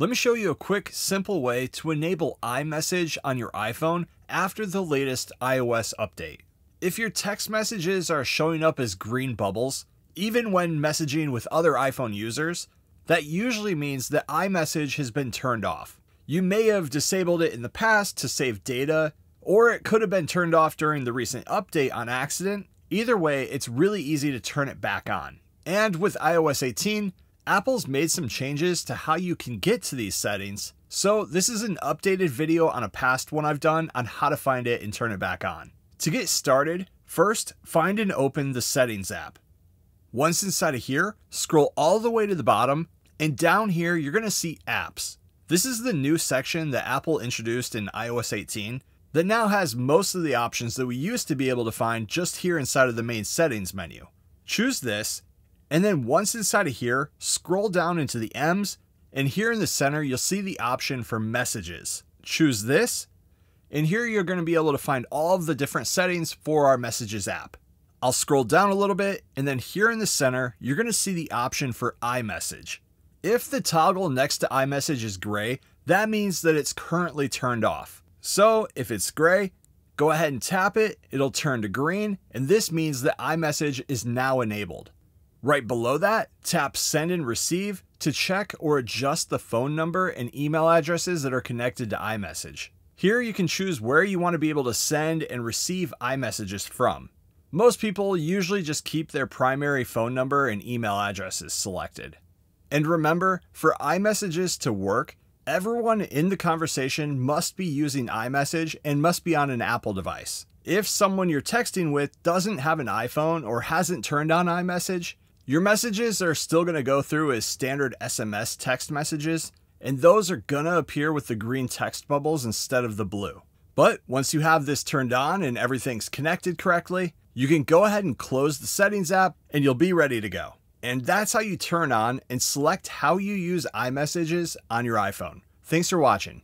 Let me show you a quick, simple way to enable iMessage on your iPhone after the latest iOS update. If your text messages are showing up as green bubbles, even when messaging with other iPhone users, that usually means that iMessage has been turned off. You may have disabled it in the past to save data, or it could have been turned off during the recent update on accident. Either way, it's really easy to turn it back on. And with iOS 18, Apple's made some changes to how you can get to these settings, so this is an updated video on a past one I've done on how to find it and turn it back on. To get started, first find and open the Settings app. Once inside of here, scroll all the way to the bottom, and down here you're going to see Apps. This is the new section that Apple introduced in iOS 18 that now has most of the options that we used to be able to find just here inside of the main settings menu. Choose this and then once inside of here, scroll down into the M's, and here in the center, you'll see the option for messages. Choose this, and here you're going to be able to find all of the different settings for our messages app. I'll scroll down a little bit, and then here in the center, you're going to see the option for iMessage. If the toggle next to iMessage is gray, that means that it's currently turned off. So if it's gray, go ahead and tap it, it'll turn to green, and this means that iMessage is now enabled. Right below that, tap Send and Receive to check or adjust the phone number and email addresses that are connected to iMessage. Here you can choose where you want to be able to send and receive iMessages from. Most people usually just keep their primary phone number and email addresses selected. And remember, for iMessages to work, everyone in the conversation must be using iMessage and must be on an Apple device. If someone you're texting with doesn't have an iPhone or hasn't turned on iMessage, your messages are still going to go through as standard SMS text messages, and those are going to appear with the green text bubbles instead of the blue. But once you have this turned on and everything's connected correctly, you can go ahead and close the settings app and you'll be ready to go. And that's how you turn on and select how you use iMessages on your iPhone. Thanks for watching.